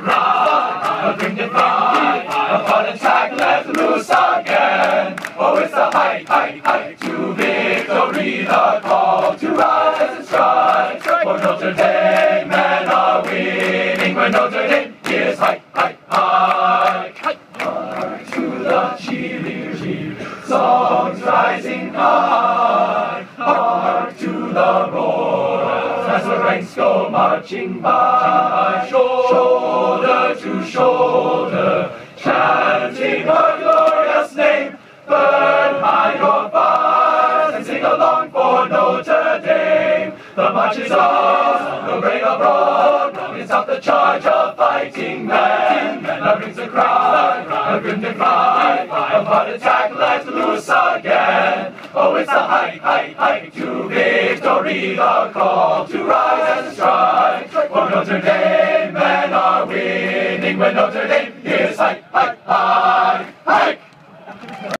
cry, a grim defy, upon attack let loose again. Oh, it's the height, height, height to victory, the call to rise and strike. For Notre Dame men are winning when Notre Dame is high, high, high. Hark to the cheering, cheering songs rising high. Hark to the roar as the ranks go marching by, shoulder to shoulder, chanting her glorious name. Burn high your fires and sing along for Notre Dame. The march is on, the brave abroad, it's up the charge of fighting men. Now brings the cry, a grim cry, upon attack let loose again. Oh, it's a height, height, height to victory, the call to rise and strike. For Notre Dame men are winning when Notre Dame is height.